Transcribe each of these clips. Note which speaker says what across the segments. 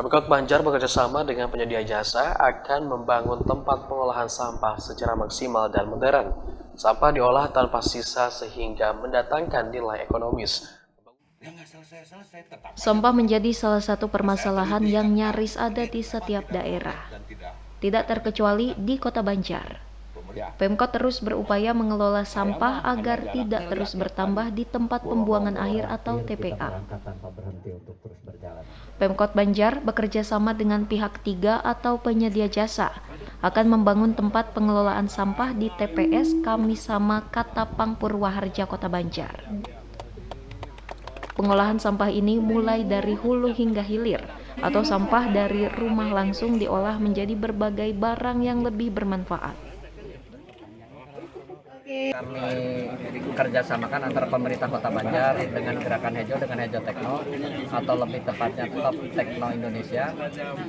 Speaker 1: Pemkot Banjar bekerjasama dengan penyedia jasa akan membangun tempat pengolahan sampah secara maksimal dan modern. Sampah diolah tanpa sisa sehingga mendatangkan nilai ekonomis.
Speaker 2: Sampah menjadi salah satu permasalahan yang nyaris ada di setiap daerah. Tidak terkecuali di Kota Banjar. Ya. Pemkot terus berupaya mengelola sampah agar tidak terus bertambah di tempat pembuangan akhir atau TPA. Pemkot Banjar bekerja sama dengan pihak tiga atau penyedia jasa akan membangun tempat pengelolaan sampah di TPS Kami Sama Katapang Purwaharja Kota Banjar. Pengolahan sampah ini mulai dari hulu hingga hilir atau sampah dari rumah langsung diolah menjadi berbagai barang yang lebih bermanfaat.
Speaker 3: Kami kerjasamakan antara pemerintah Kota Banjar dengan Gerakan Hejo dengan Hejo Tekno atau lebih tepatnya Top Tekno Indonesia.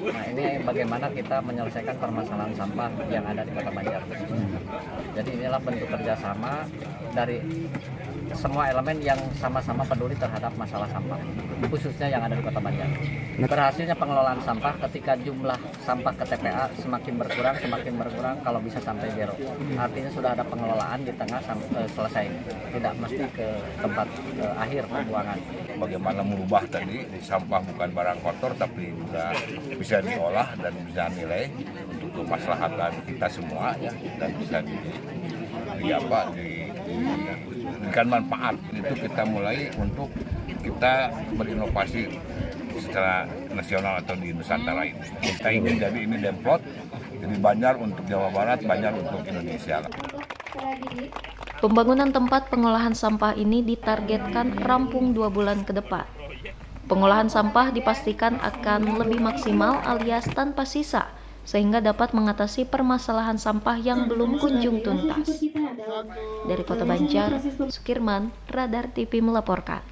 Speaker 3: Nah ini bagaimana kita menyelesaikan permasalahan sampah yang ada di Kota Banjar. Jadi inilah bentuk kerjasama dari semua elemen yang sama-sama peduli terhadap masalah sampah, khususnya yang ada di Kota Banjar. Berhasilnya pengelolaan sampah ketika jumlah sampah ke TPA semakin berkurang, semakin berkurang kalau bisa sampai zero. Artinya sudah ada pengelolaan di tengah sampai selesai, tidak mesti ke tempat ke akhir pembuangan.
Speaker 4: Bagaimana merubah tadi sampah bukan barang kotor tapi juga bisa diolah dan bisa nilai untuk kemaslahatan kita semua ya dan bisa di, di apa di memberikan manfaat itu kita mulai untuk kita berinovasi secara nasional atau di Nusantara ini. Kita ingin jadi ini demplot, jadi Banjar untuk Jawa Barat, Banjar untuk Indonesia.
Speaker 2: Pembangunan tempat pengolahan sampah ini ditargetkan rampung dua bulan ke depan. Pengolahan sampah dipastikan akan lebih maksimal alias tanpa sisa sehingga dapat mengatasi permasalahan sampah yang belum kunjung tuntas. Dari Kota Banjar, Sukirman, Radar TV melaporkan.